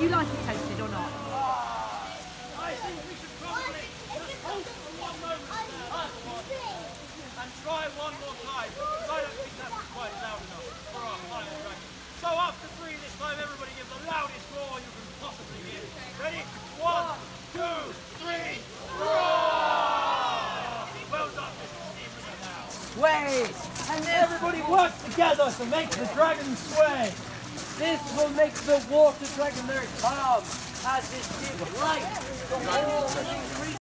You like it toasted or not? off the three this time. Everybody give the loudest roar you can possibly give. Ready? One, two, three, roar! Well done, Mr. Stevenson. Now. Way! And everybody work together to make the dragon sway. This will make the water dragon very calm as it gives light to all living